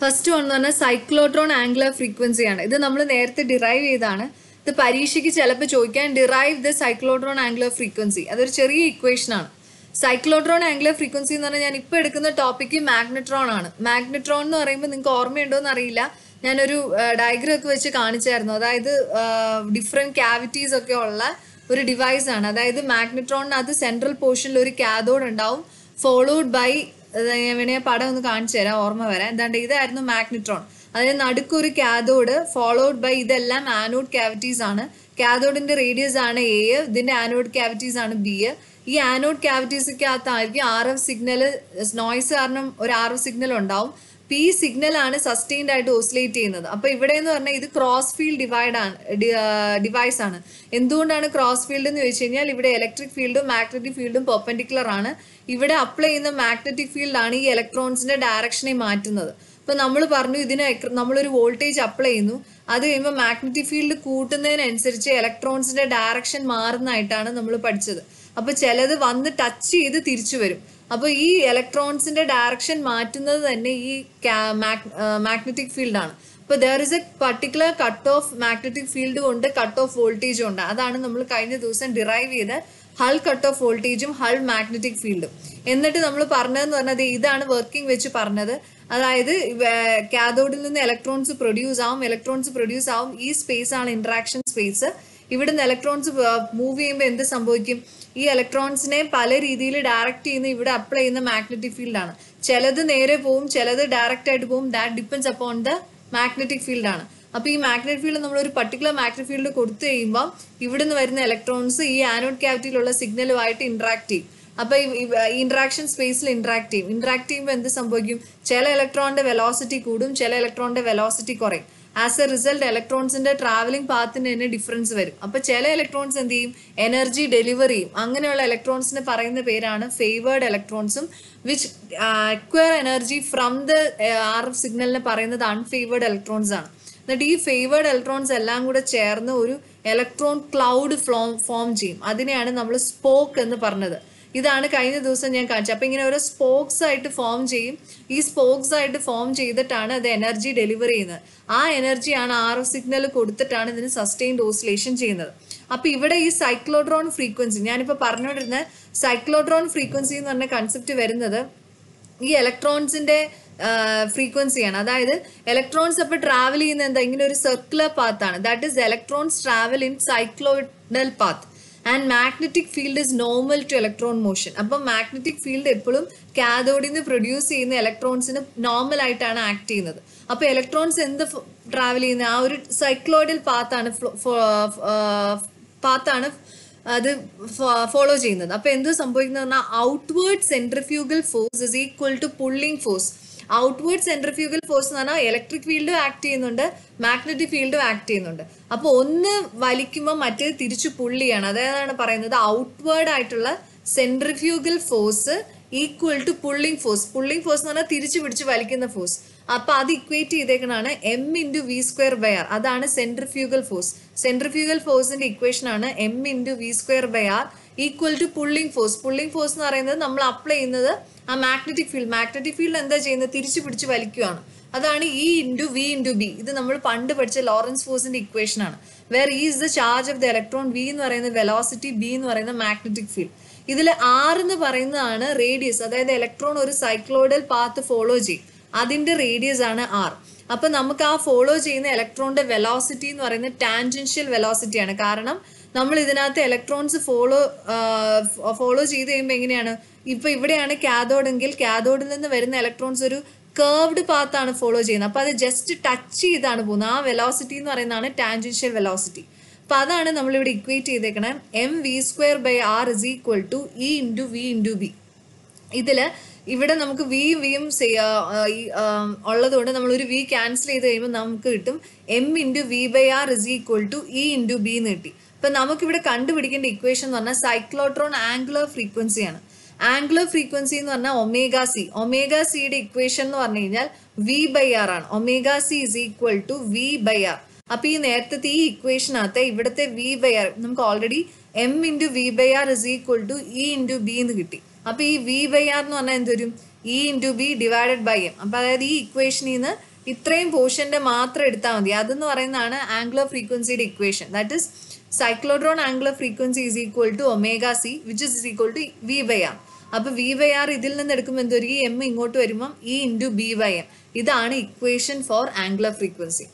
First one എന്ന് പറഞ്ഞാൽ cyclotron angular frequency ആണ്. ഇത് നമ്മൾ നേരത്തെ ഡിറൈവ് ചെയ്താണ് ഇത് പരീക്ഷയ്ക്ക് ചിലപ്പോൾ ചോദിക്കാൻ derive the cyclotron angular frequency അതൊരു ചെറിയ ഇക്വേഷനാണ് സൈക്ലോട്രോൺ ആംഗുലർ ഫ്രീക്വൻസി എന്ന് പറഞ്ഞാൽ ഞാൻ ഇപ്പോൾ എടുക്കുന്ന ടോപ്പിക്ക് മാഗ്നട്രോൺ ആണ്. മാഗ്നട്രോൺ എന്ന് പറയുമ്പോൾ നിങ്ങൾക്ക് ഓർമ്മയുണ്ടോ എന്ന് അറിയില്ല. ഞാനൊരു ഡയഗ്രം ഒക്കെ വെച്ച് കാണിച്ചായിരുന്നു. അതായത് ഡിഫറെന്റ് ക്യാവിറ്റീസ് ഒക്കെ ഉള്ള ഒരു ഡിവൈസ് ആണ്. അതായത് മാഗ്നട്രോണിനകത്ത് സെൻട്രൽ പോർഷനിൽ ഒരു കാതോഡ് ഉണ്ടാവും ഫോളോഡ് ബൈ ഞാൻ വേണേ പടം ഒന്ന് കാണിച്ചു തരാം ഓർമ്മ വരാം. എന്താണ്ട് ഇതായിരുന്നു മാഗ്നട്രോൺ അതായത് നടുക്കൊരു കാഥോഡ് ഫോളോഡ് ബൈ ഇതെല്ലാം ആനോഡ് ക്യാവിറ്റീസ് ആണ്. കാഥോഡിന്റെ റേഡിയസ് ആണ് എ ഇതിന്റെ ആനോഡ് ക്യാവിറ്റീസ് ആണ് ബി ഈ ആനോഡ് ക്യാവിറ്റീസൊക്കെ ആർ എഫ് സിഗ്നൽ നോയ്സ് കാരണം ഒരു ആർ എഫ് സിഗ്നൽ ഉണ്ടാവും. പി സിഗ്നൽ ആണ് സസ്റ്റെയിൻഡ് ആയിട്ട് ഓസിലേറ്റ് ചെയ്യുന്നത്. അപ്പൊ ഇവിടെ എന്ന് പറഞ്ഞാൽ ഇത് ക്രോസ് ഫീൽഡ് ഡിവൈഡ് ആണ് ഡിവൈസ് ആണ്. എന്തുകൊണ്ടാണ് ക്രോസ് ഫീൽഡ് എന്ന് ചോദിച്ചു കഴിഞ്ഞാൽ ഇവിടെ ഇലക്ട്രിക് ഫീൽഡും മാഗ്നറ്റിക് ഫീൽഡും പെർപെൻഡിക്കുലർ ആണ്. ഇവിടെ അപ്ലൈ ചെയ്യുന്ന മാഗ്നറ്റിക് ആണ് ഈ ഇലക്ട്രോൺസിന്റെ ഡയറക്ഷനെ മാറ്റുന്നത്. ഇപ്പൊ നമ്മൾ പറഞ്ഞു ഇതിന് നമ്മളൊരു വോൾട്ടേജ് അപ്ലൈ ചെയ്യുന്നു. അത് കഴിയുമ്പോൾ മാഗ്നറ്റിക് ഫീൽഡ് കൂട്ടുന്നതിനനുസരിച്ച് ഇലക്ട്രോൺസിന്റെ ഡയറക്ഷൻ മാറുന്നതായിട്ടാണ് നമ്മൾ പഠിച്ചത്. അപ്പൊ ചിലത് വന്ന് ടച്ച് ചെയ്ത് തിരിച്ചു വരും. അപ്പൊ ഈ ഇലക്ട്രോൺസിന്റെ ഡയറക്ഷൻ മാറ്റുന്നത് തന്നെ ഈ മാഗ്നറ്റിക് ഫീൽഡാണ് അപ്പോൾ there is a particular cut off magnetic field കൊണ്ട് കട്ട് ഓഫ് വോൾട്ടേജും ഉണ്ട്. അതാണ് നമ്മൾ കഴിഞ്ഞ ദിവസം ഡിറൈവ് ചെയ്ത ഹൾ കട്ട് ഓഫ് വോൾട്ടേജും ഹൾ മാഗ്നറ്റിക് ഫീൽഡും എന്നിട്ട് നമ്മൾ പറഞ്ഞതെന്ന് പറഞ്ഞത് ഇതാണ് വർക്കിംഗ് വെച്ച് പറഞ്ഞത്. അതായത് കാഥോഡിൽ നിന്ന് ഇലക്ട്രോൺസ് പ്രൊഡ്യൂസ് ആവും ഇലക്ട്രോൺസ് പ്രൊഡ്യൂസ് ആവും ഈ സ്പേസ് ആണ് ഇന്ററാക്ഷൻ സ്പേസ് ഇവിടുന്ന് ഇലക്ട്രോൺസ് മൂവ് ചെയ്യുമ്പോൾ എന്ത് സംഭവിക്കും? ഈ ഇലക്ട്രോൺസിനെ പല രീതിയിൽ ഡയറക്റ്റ് ചെയ്യുന്ന ഇവിടെ അപ്ലൈ ചെയ്യുന്ന മാഗ്നറ്റിക് ഫീൽഡാണ് ചിലത് നേരെ പോവും ചിലത് ഡയറക്റ്റ് ആയിട്ട് പോവും. That depends upon the magnetic ഫീൽഡാണ് അപ്പൊ ഈ മാഗ്നറ്റിക് ഫീൽഡ് നമ്മൾ ഒരു പർട്ടിക്കുലർ മാഗ്നറ്റിക് ഫീൽഡ് കൊടുത്തു കഴിയുമ്പോൾ ഇവിടുന്ന് വരുന്ന ഇലക്ട്രോൺസ് ഈ ആനോഡ് ക്യാവിറ്റിയിലുള്ള സിഗ്നലുമായിട്ട് ഇന്ററാക്ട് ചെയ്യും. അപ്പൊ ഇന്ററാക്ഷൻ സ്പേസിൽ ഇന്ററാക്ട് ചെയ്യും. ഇന്ററാക്ട് ചെയ്യുമ്പോൾ എന്ത് സംഭവിക്കും? ചില ഇലക്ട്രോണിന്റെ വെലോസിറ്റി കൂടും ചില ഇലക്ട്രോണിന്റെ വെലോസിറ്റി കുറയും. ആസ് എ റിസൾട്ട് ഇലക്ട്രോൺസിന്റെ ട്രാവലിംഗ് പാത്തിന് തന്നെ ഡിഫറൻസ് വരും. അപ്പൊ ചില ഇലക്ട്രോൺസ് എന്ത് ചെയ്യും? എനർജി ഡെലിവറി ചെയ്യും. അങ്ങനെയുള്ള ഇലക്ട്രോൺസിന് പറയുന്ന പേരാണ് favoured ഇലക്ട്രോൺസും which acquire energy from the R F സിഗ്നലിന് പറയുന്നത് അൺഫേവേർഡ് ഇലക്ട്രോൺസ് ആണ്. എന്നിട്ട് ഈ ഫേവേർഡ് ഇലക്ട്രോൺസ് എല്ലാം കൂടെ ചേർന്ന് ഒരു ഇലക്ട്രോൺ ക്ലൗഡ് ഫോം ഫോം ചെയ്യും. അതിനെയാണ് നമ്മൾ സ്പോക്ക് എന്ന് പറഞ്ഞത്. ഇതാണ് കഴിഞ്ഞ ദിവസം ഞാൻ കാണിച്ചത്. അപ്പോൾ ഇങ്ങനെ ഓരോ സ്പോക്സ് ആയിട്ട് ഫോം ചെയ്യും. ഈ സ്പോക്സ് ആയിട്ട് ഫോം ചെയ്തിട്ടാണ് അത് എനർജി ഡെലിവർ ചെയ്യുന്നത്. ആ എനർജിയാണ് ആർ എഫ് സിഗ്നൽ കൊടുത്തിട്ടാണ് ഇതിന് സസ്റ്റെയിൻഡ് ഓസിലേഷൻ ചെയ്യുന്നത്. അപ്പോൾ ഇവിടെ ഈ സൈക്ലോഡ്രോൺ ഫ്രീക്വൻസി ഞാനിപ്പോൾ പറഞ്ഞുകൊണ്ടിരുന്ന സൈക്ലോഡ്രോൺ ഫ്രീക്വൻസി എന്ന് പറഞ്ഞ കൺസെപ്റ്റ് വരുന്നത് ഈ ഇലക്ട്രോൺസിന്റെ ഫ്രീക്വൻസിയാണ് അതായത് ഇലക്ട്രോൺസ് അപ്പോൾ ട്രാവൽ ചെയ്യുന്ന എന്താ? ഇങ്ങനെ ഒരു circular പാത്താണ് that is electrons travel in cycloidal path and magnetic field is normal to electron motion അപ്പം മാഗ്നറ്റിക് ഫീൽഡ് എപ്പോഴും കാഥോഡിൽ നിന്ന് പ്രൊഡ്യൂസ് ചെയ്യുന്ന ഇലക്ട്രോൺസിന് നോർമൽ ആയിട്ടാണ് ആക്ട് ചെയ്യുന്നത്. അപ്പോൾ ഇലക്ട്രോൺസ് എന്ത് ട്രാവൽ ചെയ്യുന്ന? ആ ഒരു സൈക്ലോയിഡൽ പാത്താണ് പാത്താണ് അത് ഫോളോ ചെയ്യുന്നത്. അപ്പൊ എന്ത് സംഭവിക്കുന്നത് പറഞ്ഞാൽ outward centrifugal force is equal to pulling force outward centrifugal force എന്ന് പറഞ്ഞാൽ ഇലക്ട്രിക് ഫീൽഡും ആക്ട് ചെയ്യുന്നുണ്ട് മാഗ്നറ്റിക് ഫീൽഡും ആക്ട് ചെയ്യുന്നുണ്ട്. അപ്പോൾ ഒന്ന് വലിക്കുമ്പോൾ മറ്റേത് തിരിച്ചു പുള്ളിയാണ്. അതാണ് പറയുന്നത്? ഔട്ട്വേർഡ് ആയിട്ടുള്ള centrifugal force equal to pulling force pulling force എന്ന് പറഞ്ഞാൽ തിരിച്ചു പിടിച്ച് വലിക്കുന്ന ഫോഴ്സ് അപ്പൊ അത് equate ചെയ്തേക്കണാണ് M into V square by R അതാണ് സെൻട്രിഫ്യൂഗൽ ഫോഴ്സ് സെൻട്രിഫ്യൂഗൽ ഫോഴ്സിന്റെ ഇക്വേഷൻ ആണ് M into V square by R equal to pulling force pulling force എന്ന് പറയുന്നത് നമ്മൾ അപ്ലൈ ചെയ്യുന്നത് ആ മാഗ്നറ്റിക് ഫീൽഡ് മാഗ്നറ്റിക് ഫീൽഡ് എന്താ ചെയ്യുന്നത് തിരിച്ചു പിടിച്ച് വലിക്കുകയാണ് അതാണ് E into V into B ഇത് നമ്മൾ പണ്ട് പഠിച്ച ലോറൻസ് ഫോഴ്സിന്റെ ഇക്വേഷൻ ആണ്. Where is the charge of the electron V എന്ന് പറയുന്നത് വെലോസിറ്റി ബി എന്ന് പറയുന്ന മാഗ്നറ്റിക് ഫീൽഡ് ഇതിൽ ആർ എന്ന് പറയുന്നതാണ് റേഡിയസ് അതായത് ഇലക്ട്രോൺ ഒരു സൈക്ലോയിഡൽ പാത്ത് ഫോളോ ചെയ്യും. അതിന്റെ റേഡിയസ് ആണ് ആർ അപ്പൊ നമുക്ക് ആ ഫോളോ ചെയ്യുന്ന ഇലക്ട്രോണിന്റെ വെലോസിറ്റി എന്ന് പറയുന്നത് ടാൻജൻഷ്യൽ വെലോസിറ്റിയാണ് കാരണം നമ്മൾ ഇതിനകത്ത് ഇലക്ട്രോൺസ് ഫോളോ ഫോളോ ചെയ്ത് കഴിയുമ്പോൾ എങ്ങനെയാണ്? ഇപ്പൊ ഇവിടെയാണ് കാഥോഡ് എങ്കിൽ കാഥോഡിൽ നിന്ന് വരുന്ന ഇലക്ട്രോൺസ് ഒരു കേർവ്ഡ് പാത്താണ് ഫോളോ ചെയ്യുന്നത്. അപ്പൊ അത് ജസ്റ്റ് ടച്ച് ചെയ്താണ് പോകുന്നത്. ആ വെലോസിറ്റി എന്ന് പറയുന്നതാണ് ടാൻജൻഷ്യൽ വെലോസിറ്റി അപ്പൊ അതാണ് നമ്മളിവിടെ ഇക്വേറ്റ് ചെയ്തേക്കണേ. M V square by R is equal to E into V into B ഇതിൽ ഇവിടെ നമുക്ക് വി വിയും ഉള്ളതുകൊണ്ട് നമ്മൾ ഒരു വി ക്യാൻസൽ ചെയ്ത് കഴിയുമ്പോൾ നമുക്ക് കിട്ടും M into V by R is equal to E into B എന്ന് കിട്ടി. അപ്പൊ നമുക്കിവിടെ കണ്ടുപിടിക്കേണ്ട ഇക്വേഷൻ എന്ന് പറഞ്ഞാൽ സൈക്ലോട്രോൺ ആംഗുലർ ഫ്രീക്വൻസിയാണ് ആംഗുലർ ഫ്രീക്വൻസി എന്ന് പറഞ്ഞാൽ ഒമേഗ സി ഒമേഗ സിയുടെ ഇക്വേഷൻ എന്ന് പറഞ്ഞു കഴിഞ്ഞാൽ വി ബൈ ആർ ആണ്. Omega C is equal to V by R അപ്പൊ ഈ നേരത്തെ ഈ ഇക്വേഷനകത്ത് ഇവിടുത്തെ വി ബൈ ആർ നമുക്ക് already M into V by R is equal to E into B എന്ന് കിട്ടി. അപ്പൊ ഈ വി ബൈ ആർ എന്ന് പറഞ്ഞാൽ എന്ത് വരും? E into B divided by M അപ്പൊ അതായത് ഈ ഇക്വേഷനിൽ നിന്ന് ഇത്രയും പോർഷന്റെ മാത്രം എടുത്താൽ മതി. അതെന്ന് പറയുന്നതാണ് ആംഗുലർ ഫ്രീക്വൻസിയുടെ equation that is cyclotron angular frequency is equal to omega C which is equal to V by R അപ്പൊ വി വൈ ആർ ഇതിൽ നിന്ന് എടുക്കുമ്പോൾ എന്തൊരിക്കും എം ഇങ്ങോട്ട് വരുമ്പോൾ E into B by M ഇതാണ് equation for angular frequency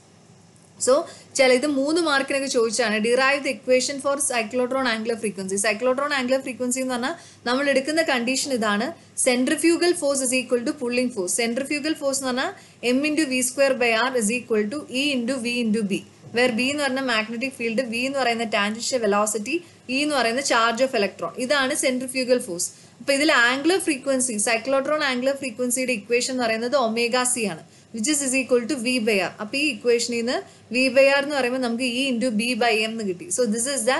so ചില ഇത് മൂന്ന് മാർക്കിനൊക്കെ ചോദിച്ചാണ് derive the equation for cyclotron angular frequency cyclotron angular frequency എന്ന് പറഞ്ഞാൽ നമ്മൾ എടുക്കുന്ന കണ്ടീഷൻ ഇതാണ് centrifugal force is equal to pulling force centrifugal force എന്ന് പറഞ്ഞാൽ M into V square by R is equal to E into V into B where B എന്ന് പറഞ്ഞ magnetic field V എന്ന് പറയുന്ന ടാൻജൻഷ്യൽ വെലോസിറ്റി ഇ എന്ന് പറയുന്ന charge of electron ഇതാണ് centrifugal force അപ്പൊ ഇതിൽ ആംഗുലർ ഫ്രീക്വൻസി സൈക്ലോട്രോൺ ആംഗുലർ ഫ്രീക്വൻസിയുടെ ഇക്വേഷൻ എന്ന് പറയുന്നത് ഒമേഗ സി ആണ്. Which is is equal to V by R അപ്പൊ ഈ ഇക്വേഷനിൽ നിന്ന് വി ബൈ ആർ എന്ന് പറയുമ്പോൾ നമുക്ക് E into B by M എന്ന് കിട്ടി. So this is the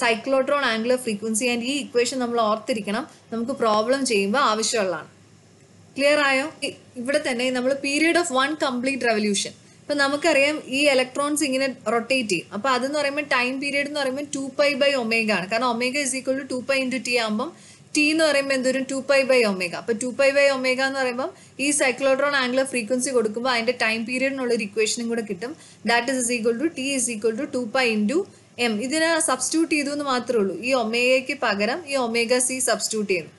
cyclotron angular frequency and ഈ ഇക്വേഷൻ നമ്മൾ ഓർത്തിരിക്കണം. നമുക്ക് പ്രോബ്ലം ചെയ്യുമ്പോൾ ആവശ്യമുള്ളതാണ്. ക്ലിയർ ആയോ? ഇവിടെ തന്നെ നമ്മൾ period of one complete revolution ഇപ്പൊ നമുക്കറിയാം ഈ ഇലക്ട്രോൺസ് ഇങ്ങനെ റൊട്ടേറ്റ് ചെയ്യും. അപ്പൊ അതെന്ന് പറയുമ്പോൾ ടൈം പീരിയഡ് എന്ന് പറയുമ്പോൾ ടു പൈ ബൈ ഒമേഗ ആണ്. കാരണം omega is equal to two pi into T ആകുമ്പോൾ ടി എന്ന് പറയുമ്പോൾ എന്തോരും ടു പൈ ബൈ ഒമേഗ അപ്പൊ ടു പൈ ബൈ ഒമേഗ എന്ന് പറയുമ്പോൾ ഈ സൈക്ലോട്രോൺ ആംഗുലർ ഫ്രീക്വൻസി കൊടുക്കുമ്പോൾ അതിന്റെ ടൈം പീരീഡിനുള്ള ഒരു ഇക്വേഷനും കൂടെ കിട്ടും. That is equal to T is equal to two pi into M ഇതിനെ സബ്സ്റ്റിറ്റ്യൂട്ട് ചെയ്തു എന്ന് മാത്രമേ ഉള്ളൂ. ഈ ഒമേഗയ്ക്ക് പകരം ഈ ഒമേഗ സി സബ്സ്റ്റിറ്റ്യൂട്ട് ചെയ്യുന്നു.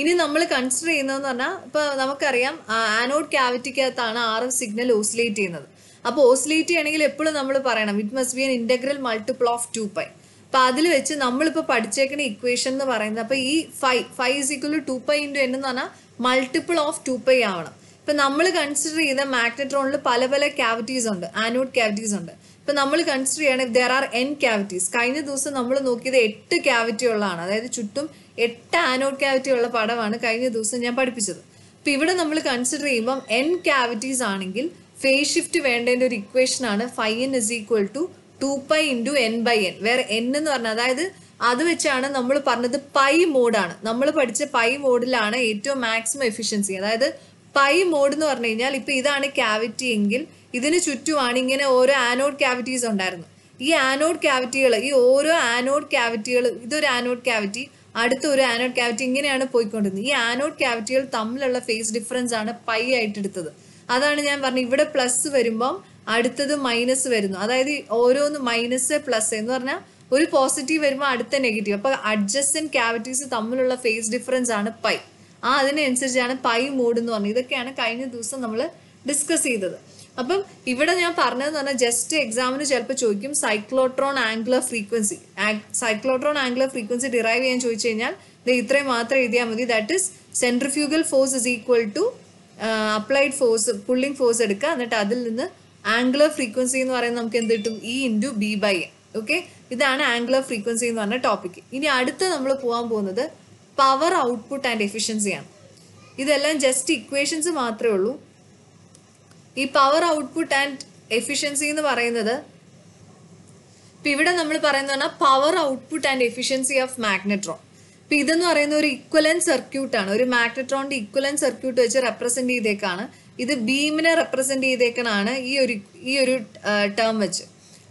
ഇനി നമ്മൾ കൺസിഡർ ചെയ്യുന്നതെന്ന് പറഞ്ഞാൽ ഇപ്പൊ നമുക്കറിയാം ആനോഡ് ക്യാവിറ്റിക്കകത്താണ് ആർ എഫ് സിഗ്നൽ ഓസിലേറ്റ് ചെയ്യുന്നത്. അപ്പോൾ ഓസിലേറ്റ് ചെയ്യണമെങ്കിൽ എപ്പോഴും നമ്മൾ പറയണം it must be N integral multiple of two pi അപ്പൊ അതിൽ വെച്ച് നമ്മളിപ്പോൾ പഠിച്ചേക്കുന്ന ഇക്വേഷൻ എന്ന് പറയുന്നത് അപ്പൊ ഈ five five is equal to pi into N എന്ന് പറഞ്ഞാൽ മൾട്ടിപ്പിൾ ഓഫ് ടു പൈ ആവണം. ഇപ്പൊ നമ്മൾ കൺസിഡർ ചെയ്ത മാഗ്നട്രോണിൽ പല പല ക്യാവിറ്റീസ് ഉണ്ട്. ആനോഡ് ക്യാവിറ്റീസ് ഉണ്ട്. ഇപ്പൊ നമ്മൾ കൺസിഡർ ചെയ്യണം ദർ ആർ എൻ ക്യാവിറ്റീസ് കഴിഞ്ഞ ദിവസം നമ്മൾ നോക്കിയത് എട്ട് ക്യാവിറ്റി ഉള്ളതാണ്. അതായത് ചുറ്റും എട്ട് ആനോഡ് ക്യാവിറ്റി ഉള്ള പടമാണ് കഴിഞ്ഞ ദിവസം ഞാൻ പഠിപ്പിച്ചത്. അപ്പൊ ഇവിടെ നമ്മൾ കൺസിഡർ ചെയ്യുമ്പം എൻ ക്യാവിറ്റീസ് ആണെങ്കിൽ ഫേസ് ഷിഫ്റ്റ് വേണ്ടതിന്റെ ഒരു ഇക്വേഷൻ ആണ്. Five N is equal to two pi into N by N വേറെ എൻ എന്ന് പറഞ്ഞാൽ അതായത് അത് വെച്ചാണ് നമ്മൾ പറഞ്ഞത് പൈ മോഡാണ് നമ്മൾ പഠിച്ച പൈ മോഡിലാണ് ഏറ്റവും മാക്സിമം എഫിഷ്യൻസി അതായത് പൈ മോഡ് എന്ന് പറഞ്ഞു കഴിഞ്ഞാൽ ഇപ്പം ഇതാണ് ക്യാവിറ്റി എങ്കിൽ ഇതിന് ചുറ്റുമാണ് ഇങ്ങനെ ഓരോ ആനോഡ് ക്യാവിറ്റീസ് ഉണ്ടായിരുന്നു. ഈ ആനോഡ് ക്യാവിറ്റികൾ ഈ ഓരോ ആനോഡ് ക്യാവിറ്റികൾ ഇതൊരു ആനോഡ് ക്യാവിറ്റി അടുത്ത ഒരു ആനോഡ് ക്യാവിറ്റി ഇങ്ങനെയാണ് പോയിക്കൊണ്ടിരുന്നത്. ഈ ആനോഡ് ക്യാവിറ്റികൾ തമ്മിലുള്ള ഫേസ് ഡിഫറൻസ് ആണ് പൈ ആയിട്ട് എടുത്തത്. അതാണ് ഞാൻ പറഞ്ഞത്. ഇവിടെ പ്ലസ് വരുമ്പം അടുത്തത് മൈനസ് വരുന്നു. അതായത് ഓരോന്ന് മൈനസ് പ്ലസ് എന്ന് പറഞ്ഞാൽ ഒരു പോസിറ്റീവ് വരുമ്പോൾ അടുത്ത നെഗറ്റീവ് അപ്പോൾ അഡ്ജസ്റ്റൻ ക്യാവിറ്റീസ് തമ്മിലുള്ള ഫേസ് ഡിഫറൻസ് ആണ് പൈ ആ അതിനനുസരിച്ചാണ് പൈ മൂഡ് എന്ന് പറഞ്ഞത്. ഇതൊക്കെയാണ് കഴിഞ്ഞ ദിവസം നമ്മൾ ഡിസ്കസ് ചെയ്തത്. അപ്പം ഇവിടെ ഞാൻ പറഞ്ഞതെന്ന് പറഞ്ഞാൽ ജസ്റ്റ് എക്സാമിന് ചിലപ്പോൾ ചോദിക്കും cyclotron angular frequency cyclotron angular frequency derive ചെയ്യാൻ ചോദിച്ചു കഴിഞ്ഞാൽ ഇത് ഇത്രയും മാത്രം എഴുതിയാൽ മതി. That is centrifugal force is equal to applied force pulling force എടുക്കുക. എന്നിട്ട് അതിൽ നിന്ന് ആംഗുലർ ഫ്രീക്വൻസി എന്ന് പറയുന്നത് നമുക്ക് എന്ത് കിട്ടും? E into B by A okay ഇതാണ് ആംഗുലർ ഫ്രീക്വൻസി എന്ന് പറഞ്ഞ ടോപ്പിക് ഇനി അടുത്ത് നമ്മൾ പോകാൻ പോകുന്നത് പവർ ഔട്ട്പുട്ട് ആൻഡ് എഫിഷ്യൻസിയാണ് ഇതെല്ലാം ജസ്റ്റ് ഇക്വേഷൻസ് മാത്രമേ ഉള്ളൂ. ഈ പവർ ഔട്ട്പുട്ട് ആൻഡ് എഫിഷ്യൻസി എന്ന് പറയുന്നത് ഇപ്പം ഇവിടെ നമ്മൾ പറയുന്നത് power output and efficiency of magnetron ഇപ്പം ഇതെന്ന് പറയുന്ന ഒരു ഇക്വലൻ സർക്യൂട്ടാണ് ഒരു മാഗ്നട്രോണിന്റെ ഇക്വലൻ സർക്യൂട്ട് വെച്ച് റെപ്രസെന്റ് ചെയ്തേക്കാണ്. ഇത് ബീമിനെ റെപ്രസെന്റ് ചെയ്തേക്കണാണ് ഈ ഒരു ഈ ഒരു ടേം വെച്ച്.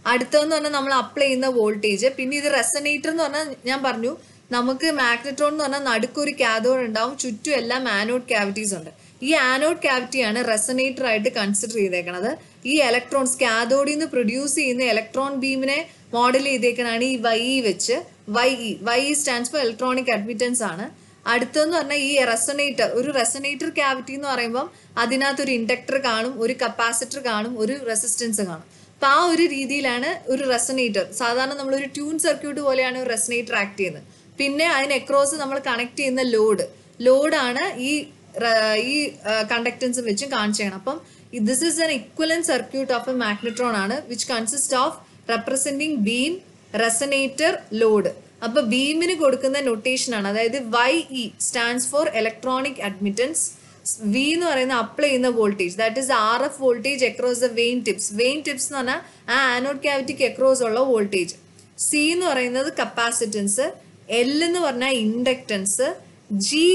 അടുത്തതെന്ന് പറഞ്ഞാൽ നമ്മൾ അപ്ലൈ ചെയ്യുന്ന വോൾട്ടേജ് പിന്നെ ഇത് റെസനേറ്റർ എന്ന് പറഞ്ഞാൽ ഞാൻ പറഞ്ഞു നമുക്ക് മാഗ്നറ്റോൺ എന്ന് പറഞ്ഞാൽ നടുക്കൊരു കാഥോഡ് ഉണ്ടാവും ചുറ്റും എല്ലാം ആനോഡ് ക്യാവിറ്റീസ് ഉണ്ട്. ഈ ആനോഡ് ക്യാവിറ്റിയാണ് റെസനേറ്റർ ആയിട്ട് കൺസിഡർ ചെയ്തേക്കണത്. ഈ ഇലക്ട്രോൺസ് കാഥോഡിൽ നിന്ന് പ്രൊഡ്യൂസ് ചെയ്യുന്ന ഇലക്ട്രോൺ ബീമിനെ മോഡൽ ചെയ്തേക്കണാണ് ഈ വൈ വെച്ച്. Y E Y stands for electronic admittance ആണ്. അടുത്തെന്ന് പറഞ്ഞാൽ ഈ റെസനേറ്റർ ഒരു റെസനേറ്റർ ക്യാവിറ്റി എന്ന് പറയുമ്പം അതിനകത്ത് ഒരു ഇൻഡക്ടർ കാണും ഒരു കപ്പാസിറ്റർ കാണും ഒരു റെസിസ്റ്റൻസ് കാണും. അപ്പം ആ ഒരു രീതിയിലാണ് ഒരു റെസനേറ്റർ സാധാരണ നമ്മൾ ഒരു ട്യൂൺ സർക്യൂട്ട് പോലെയാണ് ഒരു റെസനേറ്റർ ആക്ട് ചെയ്യുന്നത്. പിന്നെ അതിന് എക്രോസ് നമ്മൾ കണക്ട് ചെയ്യുന്ന ലോഡ് ലോഡാണ് ഈ ഈ കണ്ടക്ടൻസും വെച്ചും കാണിച്ചു ചെയ്യണം അപ്പം this is an equivalent circuit of a magnetron ആണ് which consist of representing beam resonator load അപ്പൊ ബീമിന് കൊടുക്കുന്ന നൊട്ടേഷൻ ആണ്. അതായത് Y E stands for electronic admittance V എന്ന് പറയുന്ന അപ്ലൈ ചെയ്യുന്ന voltage that is R F voltage across the vane tips vane tips എന്ന് പറഞ്ഞാൽ ആ ആനോഡ് ക്യാവിറ്റിക്ക് അക്രോസ് ഉള്ള വോൾട്ടേജ് സി എന്ന് പറയുന്നത് കപ്പാസിറ്റൻസ് എൽ എന്ന് പറഞ്ഞാൽ inductance G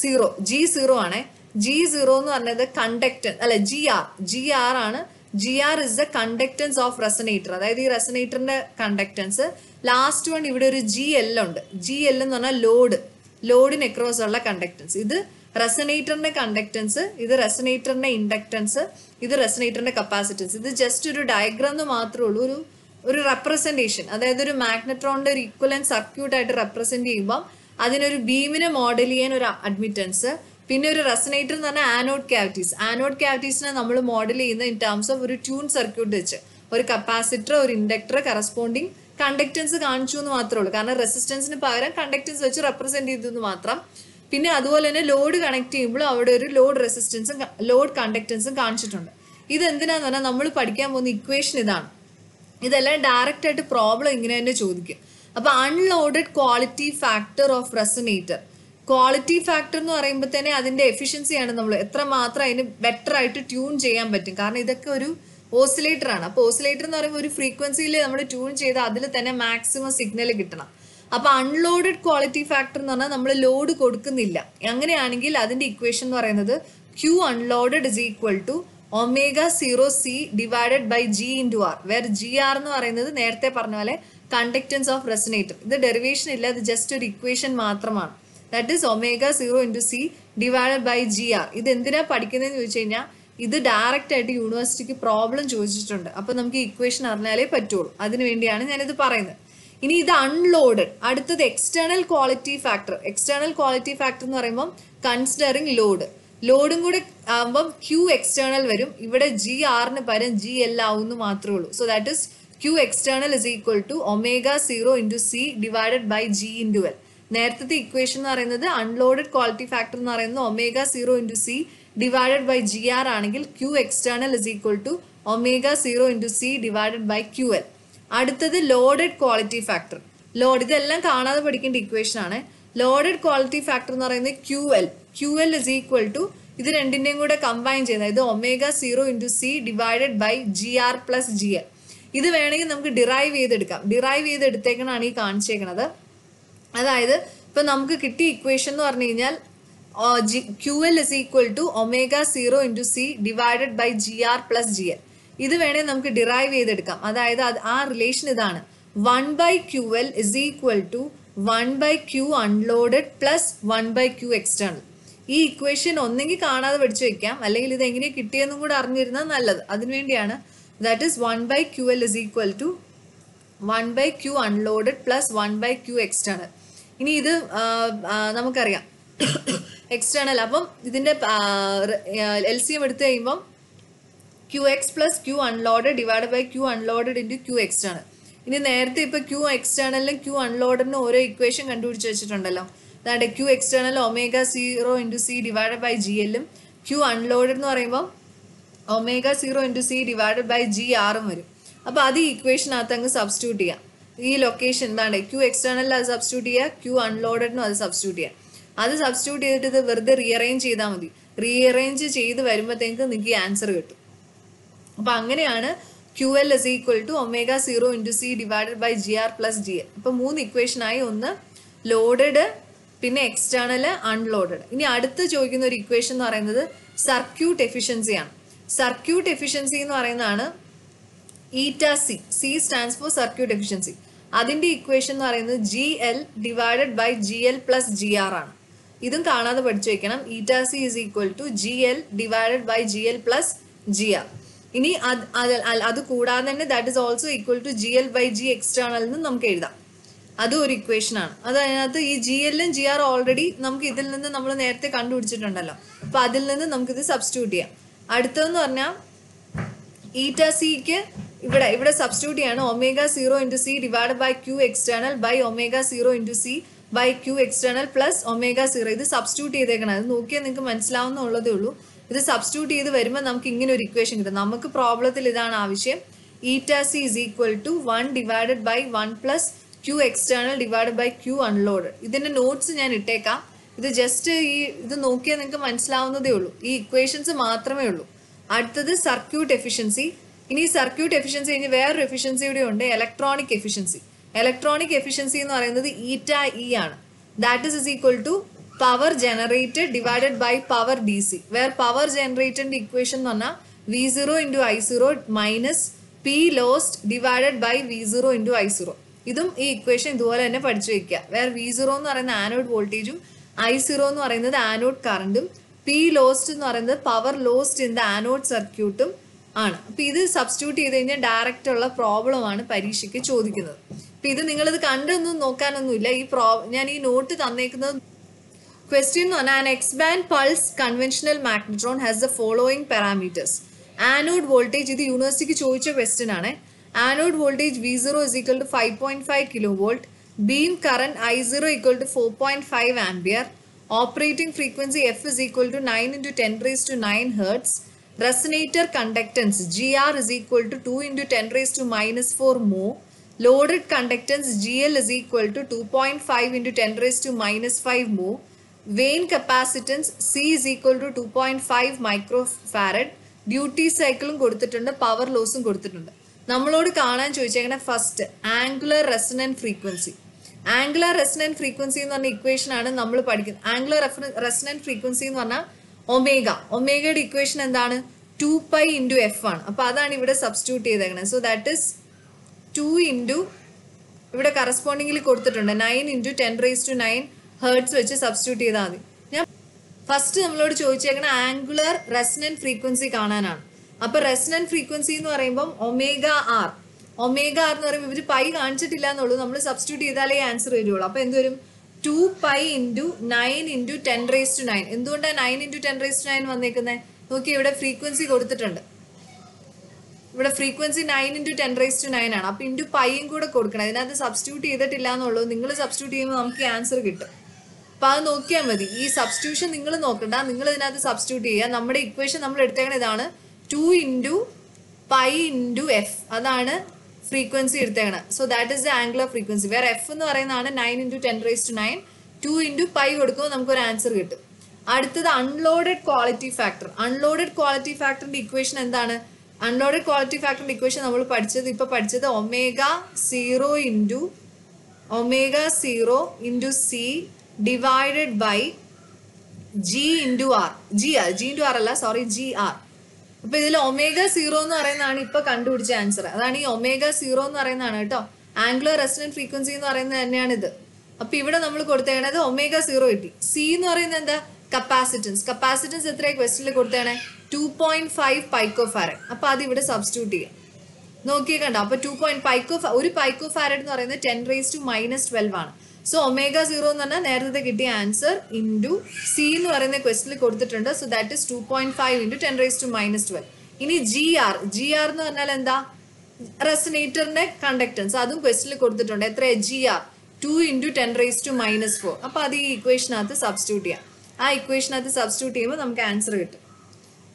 zero G zero ആണ്. ജി സീറോ എന്ന് പറഞ്ഞത് കണ്ടക്ടൻ അല്ല ജി ആർ ജി ആർ ആണ്. G R is the conductance of resonator അതായത് ഈ റെസനേറ്ററിന്റെ കണ്ടക്ടൻസ് ലാസ്റ്റ് വൺ ഇവിടെ ഒരു ജി എൽ ഉണ്ട്. ജി എൽ എന്ന് പറഞ്ഞാൽ ലോഡ് ലോഡിന് അക്രോസ് ഉള്ള കണ്ടക്ടൻസ് ഇത് റെസനേറ്ററിന്റെ കണ്ടക്ടൻസ് ഇത് റെസനേറ്ററിന്റെ ഇൻഡക്ടൻസ് ഇത് റെസനേറ്ററിന്റെ കപ്പാസിറ്റൻസ് ഇത് ജസ്റ്റ് ഒരു ഡയഗ്രാം മാത്രമേ ഉള്ളൂ. ഒരു ഒരു റെപ്രസെന്റേഷൻ അതായത് ഒരു മാഗ്നട്രോണിന്റെ ഒരു ഇക്വലൻ സർക്യൂട്ട് ആയിട്ട് റെപ്രസെന്റ് ചെയ്യുമ്പോൾ അതിനൊരു ബീമിനെ മോഡൽ ചെയ്യാൻ ഒരു അഡ്മിറ്റൻസ് പിന്നെ ഒരു റെസനേറ്റർ എന്ന് പറഞ്ഞാൽ ആനോഡ് ക്യാവിറ്റീസ് ആനോഡ് ക്യാവിറ്റീസിനെ നമ്മൾ മോഡൽ ചെയ്യുന്നത് ഇൻ ടേംസ് ഓഫ് ഒരു ട്യൂൺ സർക്യൂട്ട് വെച്ച്. ഒരു കപ്പാസിറ്റർ ഒരു ഇൻഡക്ടർ കറസ്പോണ്ടിങ് കണ്ടക്ടൻസ് കാണിച്ചു എന്ന് മാത്രമേ ഉള്ളൂ. കാരണം റെസിസ്റ്റൻസിന് പകരം കണ്ടക്ടൻസ് വെച്ച് റെപ്രസെന്റ് ചെയ്തു എന്ന് മാത്രം. പിന്നെ അതുപോലെ തന്നെ ലോഡ് കണക്ട് ചെയ്യുമ്പോൾ അവിടെ ഒരു ലോഡ് റെസിസ്റ്റൻസും ലോഡ് കണ്ടക്ടൻസും കാണിച്ചിട്ടുണ്ട്. ഇത് എന്തിനാന്ന് പറഞ്ഞാൽ നമ്മൾ പഠിക്കാൻ പോകുന്ന ഇക്വേഷൻ ഇതാണ്. ഇതെല്ലാം ഡയറക്റ്റ് ആയിട്ട് പ്രോബ്ലം ഇങ്ങനെ തന്നെ ചോദിക്കും. അപ്പൊ unloaded quality factor of resonator quality factor എന്ന് പറയുമ്പോൾ തന്നെ അതിന്റെ എഫിഷ്യൻസിയാണ് നമ്മൾ എത്ര മാത്രം അതിന് ബെറ്റർ ആയിട്ട് ട്യൂൺ ചെയ്യാൻ പറ്റും. കാരണം ഇതൊക്കെ ഒരു ഓസിലേറ്റർ ആണ്. അപ്പൊ ഓസിലേറ്റർ എന്ന് പറയുമ്പോൾ ഒരു ഫ്രീക്വൻസിയിൽ നമ്മൾ ട്യൂൺ ചെയ്ത് അതിൽ തന്നെ മാക്സിമം സിഗ്നൽ കിട്ടണം. അപ്പൊ അൺലോഡഡ് ക്വാളിറ്റി ഫാക്ടർ എന്ന് പറഞ്ഞാൽ നമ്മൾ ലോഡ് കൊടുക്കുന്നില്ല. അങ്ങനെയാണെങ്കിൽ അതിന്റെ ഇക്വേഷൻ എന്ന് പറയുന്നത് Q unloaded is equal to omega zero C divided by G into R where G R എന്ന് പറയുന്നത് നേരത്തെ പറഞ്ഞ പോലെ കണ്ടക്ടൻസ് ഓഫ് റെസിനേറ്റർ ഇത് ഡെറിവേഷൻ ഇല്ല ഇത് ജസ്റ്റ് ഒരു ഇക്വേഷൻ മാത്രമാണ്. That is omega zero into C divided by G R ഇത് എന്തിനാ പഠിക്കുന്നതെന്ന് ചോദിച്ചു കഴിഞ്ഞാൽ ഇത് ഡയറക്റ്റ് ആയിട്ട് യൂണിവേഴ്സിറ്റിക്ക് പ്രോബ്ലം ചോദിച്ചിട്ടുണ്ട്. അപ്പൊ നമുക്ക് ഇക്വേഷൻ അറിഞ്ഞാലേ പറ്റുള്ളൂ. അതിനു വേണ്ടിയാണ് ഞാനിത് പറയുന്നത്. ഇനി ഇത് അൺലോഡഡ് അടുത്തത് external quality factor external quality factor എന്ന് പറയുമ്പോൾ കൺസിഡറിങ് ലോഡ് ലോഡും കൂടെ ആകുമ്പം ക്യൂ എക്സ്റ്റേണൽ വരും. ഇവിടെ ജി ആറിന് പകരം ജി എൽ ആവുമെന്ന് മാത്രമേ ഉള്ളൂ. So that is Q external is equal to omega zero into C divided by G into L നേരത്തെ ഇക്വേഷൻ എന്ന് പറയുന്നത് അൺലോഡഡ് ക്വാളിറ്റി ഫാക്ടർ എന്ന് പറയുന്നത് omega zero into C divided by G R ആണെങ്കിൽ Q external is equal to omega zero into C divided by Q L അടുത്തത് loaded quality factor load ഇതെല്ലാം കാണാതെ പഠിക്കേണ്ട ഇക്വേഷൻ ആണ്. ലോഡഡ് ക്വാളിറ്റി ഫാക്ടർ എന്ന് പറയുന്നത് Q L Q L is equal to ഇത് രണ്ടിന്റെയും കൂടെ കമ്പൈൻ ചെയ്യുന്നത് ഇത് omega zero into C divided by G R plus G L ഇത് വേണമെങ്കിൽ നമുക്ക് ഡിറൈവ് ചെയ്തെടുക്കാം. ഡിറൈവ് ചെയ്തെടുത്തേക്കണാണ് ഈ കാണിച്ചേക്കണത്. അതായത് ഇപ്പൊ നമുക്ക് കിട്ടിയ ഇക്വേഷൻ എന്ന് പറഞ്ഞു കഴിഞ്ഞാൽ Q L is equal to omega zero into C divided by G R plus G L ഇത് വേണേൽ നമുക്ക് ഡിറൈവ് ചെയ്തെടുക്കാം. അതായത് അത് ആ റിലേഷൻ ഇതാണ്. One by Q L is equal to one by Q unloaded plus one by Q external ഈ equation ഒന്നെങ്കിൽ കാണാതെ പഠിച്ചു വെക്കാം. അല്ലെങ്കിൽ ഇത് എങ്ങനെ കിട്ടിയെന്നും കൂടെ അറിഞ്ഞിരുന്നാൽ നല്ലത്. അതിനുവേണ്ടിയാണ് that is one by Q L is equal to one by Q unloaded plus one by Q external ഇനി ഇത് നമുക്കറിയാം. എക്സ്റ്റേണൽ അപ്പം ഇതിന്റെ എൽ സി എം എടുത്തു കഴിയുമ്പം Q X plus Q unloaded divide by Q unloaded into Q external ഇനി നേരത്തെ ഇപ്പോൾ ക്യു എക്സ്റ്റേണലിനും ക്യു അൺലോഡഡിനും ഓരോ ഇക്വേഷൻ കണ്ടുപിടിച്ച് വെച്ചിട്ടുണ്ടല്ലോ. അതാണ്ട് Q external omega zero into C divide by G എല്ലും ക്യു അൺലോഡഡ് എന്ന് പറയുമ്പോൾ omega zero into C divide by G ആറും വരും. അപ്പോൾ അത് ഈ ഇക്വേഷനകത്ത് അങ്ങ് സബ്സ്റ്റിറ്റ്യൂട്ട് ചെയ്യാം. ഈ ലൊക്കേഷൻ എന്താണ് ക്യൂ എക്സ്റ്റേണലിൽ അത് സബ്സ്റ്റിറ്റ്യൂട്ട് ചെയ്യുക ക്യൂ അൺലോഡഡിനും അത് സബ്സ്റ്റിറ്റ്യൂട്ട് ചെയ്യുക അത് സബ്സ്റ്റിറ്റ്യൂട്ട് ചെയ്തിട്ട് ഇത് വെറുതെ റീഅറേഞ്ച് ചെയ്താൽ മതി. റീഅറേഞ്ച് ചെയ്ത് വരുമ്പോഴത്തേക്ക് നിങ്ങൾക്ക് ആൻസർ കിട്ടും. അപ്പൊ അങ്ങനെയാണ് Q L is equal to omega zero into C divided by G R plus G L അപ്പൊ മൂന്ന് ഇക്വേഷൻ ആയി. ഒന്ന് ലോഡഡ് പിന്നെ എക്സ്റ്റേണൽ അൺലോഡഡ് ഇനി അടുത്ത് ചോദിക്കുന്ന ഒരു ഇക്വേഷൻ എന്ന് പറയുന്നത് സർക്യൂട്ട് എഫിഷ്യൻസിയാണ് സർക്യൂട്ട് എഫിഷ്യൻസി എന്ന് പറയുന്നതാണ് eta C C stands for circuit efficiency അതിന്റെ ഇക്വേഷൻ എന്ന് പറയുന്നത് G L divided by G L plus G R ആണ്. ഇതും കാണാതെ പഠിച്ചു വെക്കണം. Eta C is equal to G L divided by G L plus G R ഇനി അത് അത് കൂടാതെ തന്നെ that is also equal to G L by G external എന്ന് നമുക്ക് എഴുതാം. അതും ഒരു ഇക്വേഷൻ ആണ്. അത് അതിനകത്ത് ഈ ജി എല്ലും ജി ആർ ഓൾറെഡി നമുക്ക് ഇതിൽ നിന്ന് നമ്മൾ നേരത്തെ കണ്ടുപിടിച്ചിട്ടുണ്ടല്ലോ. അപ്പൊ അതിൽ നിന്ന് നമുക്കിത് സബ്സ്റ്റിറ്റ്യൂട്ട് ചെയ്യാം. അടുത്തതെന്ന് പറഞ്ഞാൽ ഈറ്റ സിക്ക് ഇവിടെ ഇവിടെ സബ്സ്റ്റിറ്റ്യൂട്ട് ചെയ്യാണ് omega zero into C divide by Q external by omega zero into C by Q external plus omega zero ഇത് സബ്സ്റ്റിറ്റ്യൂട്ട് ചെയ്തേക്കണം. അത് നോക്കിയാൽ നിങ്ങൾക്ക് മനസ്സിലാവുന്നുള്ളതേ ഉള്ളൂ. ഇത് സബ്സ്റ്റിറ്റ്യൂട്ട് ചെയ്ത് വരുമ്പോൾ നമുക്ക് ഇങ്ങനെ ഒരു ഇക്വേഷൻ കിട്ടും. നമുക്ക് പ്രോബ്ലത്തിൽ ഇതാണ് ആവശ്യം eta C is equal to one divided by one plus Q external divide by Q unload ഇതിന്റെ നോട്ട്സ് ഞാൻ ഇട്ടേക്കാം. ഇത് ജസ്റ്റ് ഈ ഇത് നോക്കിയാൽ നിങ്ങൾക്ക് മനസ്സിലാവുന്നതേ ഉള്ളൂ. ഈ ഇക്വേഷൻസ് മാത്രമേ ഉള്ളൂ. അടുത്തത് സർക്യൂട്ട് എഫിഷ്യൻസി ഇനി സർക്യൂട്ട് എഫിഷ്യൻസി കഴിഞ്ഞ് വേറൊരു എഫിഷ്യൻസി കൂടെ ഉണ്ട് ഇലക്ട്രോണിക് എഫിഷ്യൻസി ഇലക്ട്രോണിക് എഫിഷ്യൻസി എന്ന് പറയുന്നത് ഈറ്റ ഇ ആണ്. That is is equal to power generated divided by power D C where power ജനറേറ്റഡിന്റെ equation എന്ന് പറഞ്ഞാൽ V zero into I zero minus P lost divided by V zero into I zero ഇതും ഈ equation ഇതുപോലെ തന്നെ പഠിച്ചു വയ്ക്കുക where we zero എന്ന് പറയുന്ന ആനോഡ് വോൾട്ടേജും ഐ സീറോ എന്ന് പറയുന്നത് ആനോഡ് കറണ്ടും പി ലോസ്റ്റ് എന്ന് പറയുന്നത് power lost in the anode സർക്യൂട്ടും ആണ്. അപ്പൊ ഇത് സബ്സ്റ്റിറ്റ്യൂട്ട് ചെയ്ത് കഴിഞ്ഞാൽ ഡയറക്റ്റ് ഉള്ള പ്രോബ്ലം ആണ് പരീക്ഷയ്ക്ക് ചോദിക്കുന്നത്. അപ്പൊ ഇത് നിങ്ങളിത് കണ്ടൊന്നും നോക്കാനൊന്നുമില്ല. ഈ പ്രോ ഞാൻ ഈ നോട്ട് തന്നേക്കുന്നത് ക്വസ്റ്റ്യൻ എന്ന് പറഞ്ഞാൽ an X band pulse conventional magnetron has the following parameters anode voltage ഇത് യൂണിവേഴ്സിറ്റിക്ക് ചോദിച്ച ക്വസ്റ്റ്യൻ ആണ്. Anode voltage V zero is equal to five point five kilo volt beam current I zero equal to four point five ampere operating frequency F is equal to nine into ten raise to nine hertz two into ten raise to minus four mho loaded conductance G L is equal to two point five into ten raise to minus five mho vane capacitance C is equal to two point five micro farad duty സൈക്കിളും കൊടുത്തിട്ടുണ്ട് power ലോസും കൊടുത്തിട്ടുണ്ട്. നമ്മളോട് കാണാൻ ചോദിച്ചേക്കണ first angular resonant frequency angular resonant frequency എന്ന് പറഞ്ഞ equation ആണ് നമ്മൾ പഠിക്കുന്നത്. ആംഗുലർ റെസനന്റ് ഫ്രീക്വൻസി എന്ന് പറഞ്ഞാൽ ഒമേഗ ഒമേഗയുടെ ഇക്വേഷൻ എന്താണ്? ടു പൈ ഇന്റു എഫ് ആണ്. അപ്പോൾ അതാണ് ഇവിടെ സബ്സ്റ്റിറ്റ്യൂട്ട് ചെയ്തേക്കുന്നത് so that is two into ഇവിടെ കറസ്പോണ്ടിങ്ങിൽ കൊടുത്തിട്ടുണ്ട്. Nine into ten raise to nine hertz വെച്ച് സബ്സ്റ്റിറ്റ്യൂട്ട് ചെയ്താൽ മതി. ഞാൻ ഫസ്റ്റ് നമ്മളോട് ചോദിച്ചേക്കണ ആംഗുലർ റെസിനന്റ് ഫ്രീക്വൻസി കാണാനാണ്. അപ്പോൾ റെസിനന്റ് ഫ്രീക്വൻസി എന്ന് പറയുമ്പോൾ ഒമേഗ ആർ ഒമേഗ ആർ എന്ന് പറയുമ്പോൾ ഇവർ പൈ കാണിച്ചിട്ടില്ല എന്നുള്ളൂ നമ്മൾ സബ്സ്റ്റിറ്റ്യൂട്ട് ചെയ്താലേ ആൻസർ വരുള്ളൂ. അപ്പോൾ എന്ത് വരും? Two pi into nine into ten raise to nine എന്തുകൊണ്ടാണ് nine into ten raise to nine വന്നേക്കുന്നത് നോക്കി ഇവിടെ ഫ്രീക്വൻസി കൊടുത്തിട്ടുണ്ട്. ഇവിടെ frequency nine into ten raise to nine ആണ്. അപ്പം ഇന്റു പൈയും കൂടെ കൊടുക്കണം. ഇതിനകത്ത് സബ്സ്റ്റിറ്റ്യൂട്ട് ചെയ്തിട്ടില്ല എന്നുള്ളൂ നിങ്ങൾ സബ്സ്റ്റിറ്റ്യൂട്ട് ചെയ്യുമ്പോൾ നമുക്ക് ആൻസർ കിട്ടും. അപ്പോൾ അത് നോക്കിയാൽ മതി. ഈ സബ്സ്റ്റിറ്റ്യൂഷൻ നിങ്ങൾ നോക്കണ്ട. നിങ്ങൾ ഇതിനകത്ത് സബ്സ്റ്റിറ്റ്യൂട്ട് ചെയ്യുക. നമ്മുടെ ഇക്വേഷൻ നമ്മൾ എടുത്തേക്കണ ഇതാണ് two into pi into F അതാണ് frequency എടുത്തേക്കണം. So that is the angular frequency വേറെ എഫ് എന്ന് പറയുന്നതാണ് nine into ten raise to nine two into pi കൊടുക്കുമ്പോൾ നമുക്കൊരു ആൻസർ കിട്ടും. അടുത്തത് unloaded quality factor unloaded quality ഫാക്ടറിന്റെ ഇക്വേഷൻ എന്താണ്? അൺലോഡഡ് ക്വാളിറ്റി ഫാക്ടറിന്റെ ഇക്വേഷൻ നമ്മൾ പഠിച്ചത് ഇപ്പോൾ പഠിച്ചത് omega zero into omega zero into C divided by G into R G R G into R അല്ല സോറി ജി ആർ അപ്പൊ ഇതിൽ ഒമേഗ സീറോ എന്ന് പറയുന്നതാണ് ഇപ്പൊ കണ്ടുപിടിച്ച ആൻസർ. അതാണ് ഈ ഒമേഗ സീറോ എന്ന് പറയുന്നതാണ് കേട്ടോ. ആംഗുലർ റെസിഡന്റ് ഫ്രീക്വൻസി എന്ന് പറയുന്നത് തന്നെയാണ് ഇത് അപ്പൊ ഇവിടെ നമ്മൾ കൊടുത്തേണത് ഒമേഗ സീറോ കിട്ടി. സി എന്ന് പറയുന്നത് എന്താ? കപ്പാസിറ്റൻസ്. കപ്പാസിറ്റൻസ് എത്രയാണ് ക്വസ്റ്റിൽ കൊടുത്തേണേ? Two point five pico farad അപ്പൊ അത് ഇവിടെ സബ്സ്റ്റിറ്റ്യൂട്ട് ചെയ്യാം. നോക്കിയേ കണ്ടോ? അപ്പൊ ടു പോയിന്റ് പൈക്കോ ഒരു പൈക്കോ ഫാരഡ് എന്ന് പറയുന്നത് ten raise to minus twelve ആണ്. സോ ഒമേഗ സീറോ എന്ന് പറഞ്ഞാൽ നേരത്തെ കിട്ടിയ ആൻസർ ഇന്റു സി എന്ന് പറയുന്ന ക്വസ്റ്റിൽ കൊടുത്തിട്ടുണ്ട്. So that is two point five into ten raise to minus twelve ഇനി ജി ആർ ജി ആർ എന്ന് പറഞ്ഞാൽ എന്താ? റെസിനേറ്ററിന്റെ കണ്ടക്ടൻസ് അതും ക്വസ്റ്റിൽ കൊടുത്തിട്ടുണ്ട്. എത്ര G R two into ten raise to minus four അപ്പൊ അത് ഈ ഇക്വേഷനകത്ത് സബ്സ്റ്റിറ്റ്യൂട്ട് ചെയ്യാം. ആ ഇക്വേഷനകത്ത് സബ്സ്റ്റിറ്റ്യൂട്ട് ചെയ്യുമ്പോൾ നമുക്ക് ആൻസർ കിട്ടും.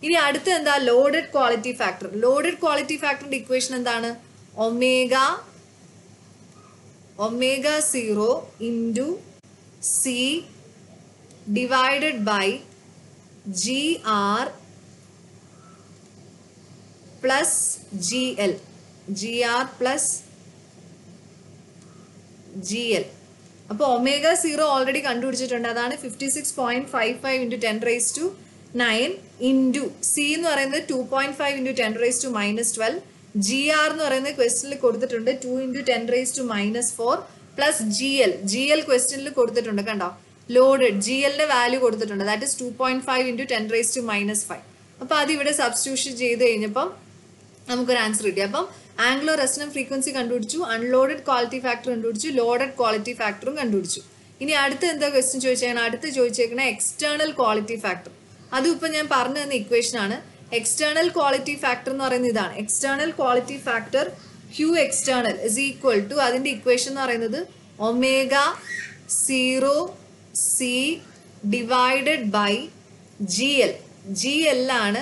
ഇനി അടുത്ത എന്താ? Loaded quality factor loaded quality ഫാക്ടറിന്റെ ഇക്വേഷൻ എന്താണ്? Omega omega zero into C divided by G R plus G L G R plus G L അപ്പോൾ ഒമേഗ സീറോ ഓൾറെഡി കണ്ടുപിടിച്ചിട്ടുണ്ട്. അതാണ് fifty six point five five into ten raise to nine into C എന്ന് പറയുന്നത് two point five into ten raise to minus twelve G R എന്ന് പറയുന്ന ക്വസ്റ്റനിൽ കൊടുത്തിട്ടുണ്ട് two into ten raise to minus four plus G L G L ക്വസ്റ്റനിൽ കൊടുത്തിട്ടുണ്ട് കണ്ടോ? Loaded G എല്ലിന്റെ value കൊടുത്തിട്ടുണ്ട്. That is two point five into ten raise to minus five അപ്പോൾ അത് ഇവിടെ സബ്സ്റ്റിറ്റ്യൂഷൻ ചെയ്ത് കഴിഞ്ഞപ്പം നമുക്കൊരു ആൻസർ കിട്ടി. അപ്പം ആംഗ്ലോ റെസ്റ്റനം ഫ്രീക്വൻസി കണ്ടുപിടിച്ചു അൺലോഡഡ് ക്വാളിറ്റി ഫാക്ടർ കണ്ടുപിടിച്ചു ലോഡഡ് ക്വാളിറ്റി ഫാക്ടറും കണ്ടുപിടിച്ചു. ഇനി അടുത്ത എന്താ ക്വസ്റ്റ്യൻ ചോദിച്ചേക്കണം? അടുത്ത് ചോദിച്ചേക്കണ എക്സ്റ്റേണൽ ക്വാളിറ്റി ഫാക്ടർ അതും ഇപ്പം ഞാൻ പറഞ്ഞു തന്ന ഇക്വേഷൻ ആണ്. എക്സ്റ്റേണൽ ക്വാളിറ്റി ഫാക്ടർ എന്ന് പറയുന്നത് ഇതാണ്. External quality factor Q external is equal to അതിന്റെ ഇക്വേഷൻ എന്ന് പറയുന്നത് omega zero C divided by G L G L ആണ്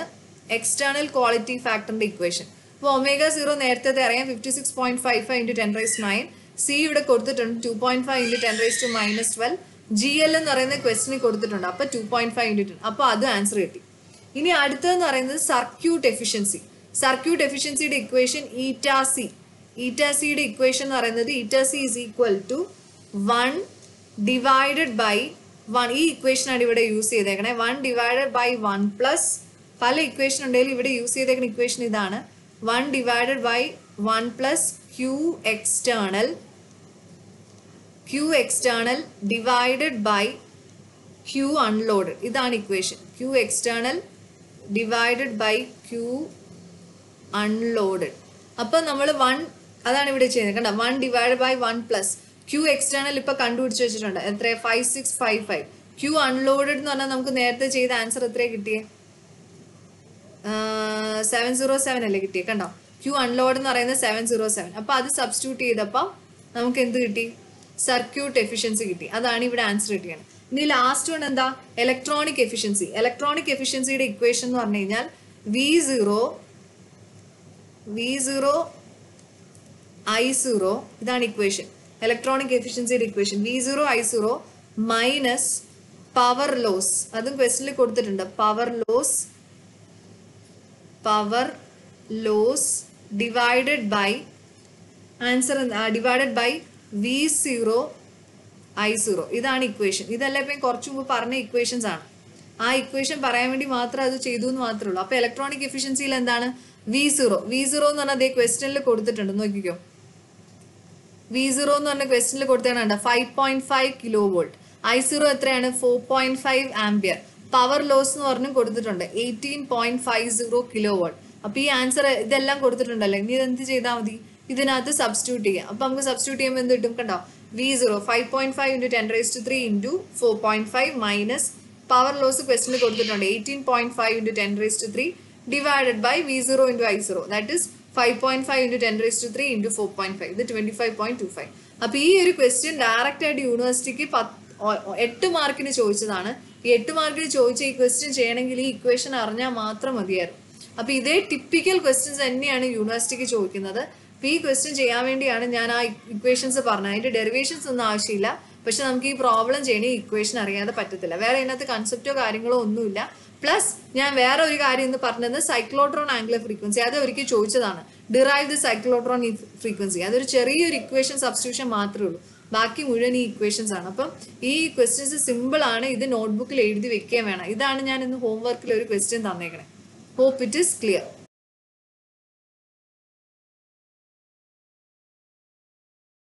എക്സ്റ്റേണൽ ക്വാളിറ്റി ഫാക്ടറിന്റെ ഇക്വേഷൻ അപ്പോൾ ഒമേഗ സീറോ നേരത്തെ അറിയാം fifty six point five five into ten raise nine C ഇവിടെ കൊടുത്തിട്ടുണ്ട് two point five into ten raise to minus twelve G L എന്ന് പറയുന്ന ക്വസ്റ്റിന് കൊടുത്തിട്ടുണ്ട്. അപ്പോൾ two point five into ten അപ്പോൾ അത് ആൻസർ കിട്ടി. ഇനി അടുത്തതെന്ന് പറയുന്നത് circuit efficiency. Circuit എഫിഷ്യൻസിയുടെ equation eta C C eta സിയുടെ ഇക്വേഷൻ എന്ന് പറയുന്നത് eta C is equal to one divided by one ഈ ഇക്വേഷനാണ് ഇവിടെ യൂസ് ചെയ്തേക്കണേ. One divided by one plus പല ഇക്വേഷൻ ഉണ്ടെങ്കിൽ ഇവിടെ യൂസ് ചെയ്തേക്കുന്ന ഇക്വേഷൻ ഇതാണ്. One divided by one plus Q external Q external divided by Q unloaded ഇതാണ് equation Q external divided by Q unloaded അപ്പോൾ നമ്മൾ വൺ അതാണ് ഇവിടെ ചെയ്യുന്നത്. കണ്ട? One divide by one plus Q external ഇപ്പോൾ കണ്ടുപിടിച്ച് വെച്ചിട്ടുണ്ട്. എത്ര five six five five Q unloaded എന്ന് പറഞ്ഞാൽ നമുക്ക് നേരത്തെ ചെയ്ത ആൻസർ എത്രയാണ് കിട്ടിയേ? സെവൻ സീറോ സെവൻ അല്ലേ കിട്ടിയേ? കണ്ടോ? ക്യൂ അൺലോഡ് എന്ന് പറയുന്നത് സെവൻ സീറോ സെവൻ അപ്പോൾ അത് സബ്സ്റ്റിറ്റ്യൂട്ട് ചെയ്തപ്പോൾ നമുക്ക് എന്ത് കിട്ടി? സർക്യൂട്ട് എഫിഷ്യൻസി കിട്ടി. അതാണ് ഇവിടെ ആൻസർ കിട്ടിയത്. ഇനി ലാസ്റ്റ് വൺ എന്താ? ഇലക്ട്രോണിക് എഫിഷ്യൻസി ഇലക്ട്രോണിക് എഫിഷ്യൻസിയുടെ ഇക്വേഷൻ എന്ന് പറഞ്ഞു കഴിഞ്ഞാൽ V zero V zero I zero ഇതാണ് equation electronic എഫിഷ്യൻസിയുടെ equation V zero I zero minus power loss അതും ക്വസ്റ്റിൽ കൊടുത്തിട്ടുണ്ട്. Power loss power loss divided by answer divided by V zero I zero. ഇതാണ് equation ഇതല്ല ഇപ്പം കുറച്ചു മുമ്പ് പറഞ്ഞ ഇക്വേഷൻസ് ആണ്. ആ ഇക്വേഷൻ പറയാൻ വേണ്ടി മാത്രം അത് ചെയ്തു എന്ന് മാത്രമേ ഉള്ളൂ. അപ്പൊ ഇലക്ട്രോണിക് എഫിഷ്യൻസിയിൽ എന്താണ്? വി സീറോ വി സീറോ എന്ന് പറഞ്ഞാൽ അതേ ക്വസ്റ്റനിൽ കൊടുത്തിട്ടുണ്ട്. നോക്കിക്കോ. വി സീറോ എന്ന് പറഞ്ഞ ക്വസ്റ്റനിൽ കൊടുത്തേണ്ട five point five kilo volt I zero എത്രയാണ്? Four point five ampere power loss എന്ന് പറഞ്ഞു കൊടുത്തിട്ടുണ്ട്. Eighteen point five zero kilo volt അപ്പൊ ഈ ആൻസർ ഇതെല്ലാം കൊടുത്തിട്ടുണ്ടല്ലോ. ഇനി എന്ത് ചെയ്താൽ മതി? ഇതിനകത്ത് സബ്സ്റ്റിറ്റ്യൂട്ട് ചെയ്യാം. അപ്പൊ നമുക്ക് സബ്സ്റ്റിറ്റ്യൂട്ട് ചെയ്യുമ്പോൾ എന്ത് കിട്ടും? കണ്ടോ? V zero five point five into ten raise to three into four point five minus power loss ക്വസ്റ്റിന് കൊടുത്തിട്ടുണ്ട്. Eighteen point five into ten raise to three divided by V zero into I zero that is five point five into ten raise to three into four point five ഇത് twenty five point two five അപ്പൊ ഈ ഒരു question direct ആയിട്ട് യൂണിവേഴ്സിറ്റിക്ക് എട്ട് മാർക്കിന് ചോദിച്ചതാണ്. ഈ എട്ട് മാർക്കിന് ചോദിച്ച ഈ ക്വസ്റ്റ്യൻ ചെയ്യണമെങ്കിൽ ഈ ഇക്വേഷൻ അറിഞ്ഞാൽ മാത്രം മതിയായിരുന്നു. അപ്പൊ ഇതേ ടിപ്പിക്കൽ ക്വസ്റ്റ്യൻസ് തന്നെയാണ് യൂണിവേഴ്സിറ്റിക്ക് ചോദിക്കുന്നത്. അപ്പൊ ഈ ക്വസ്റ്റ്യൻ ചെയ്യാൻ വേണ്ടിയാണ് ഞാൻ ആ ഇക്വേഷൻസ് പറഞ്ഞത്. അതിന്റെ ഡെറിവേഷൻസ് ഒന്നും ആവശ്യമില്ല. പക്ഷെ നമുക്ക് ഈ പ്രോബ്ലം ചെയ്യണേ ഇക്വേഷൻ അറിയാതെ പറ്റത്തില്ല. വേറെ ഇതിനകത്ത് കൺസെപ്റ്റോ കാര്യങ്ങളോ ഒന്നുമില്ല. പ്ലസ് ഞാൻ വേറെ ഒരു കാര്യം എന്ന് പറഞ്ഞത് സൈക്ലോട്രോൺ ആംഗുലർ ഫ്രീക്വൻസി അത് ഒരിക്കൽ ചോദിച്ചതാണ്. ഡിറൈവ് ദി സൈക്ലോട്രോൺ ഫ്രീക്വൻസി അതൊരു ചെറിയൊരു ഇക്വേഷൻ സബ്സ്റ്റിറ്റ്യൂഷൻ മാത്രമേ ഉള്ളൂ. ബാക്കി മുഴുവൻ ഈ ഇക്വേഷൻസ് ആണ്. അപ്പം ഈ ക്വസ്റ്റ്യൻസ് സിമ്പിൾ ആണ്. ഇത് നോട്ട്ബുക്കിൽ എഴുതി വെക്കുകയും വേണം. ഇതാണ് ഞാൻ ഇന്ന് ഹോംവർക്കിൽ ഒരു question തന്നേക്കണേ. Hope it is clear